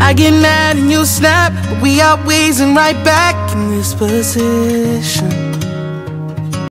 I get mad and you snap, but we are and right back in this position.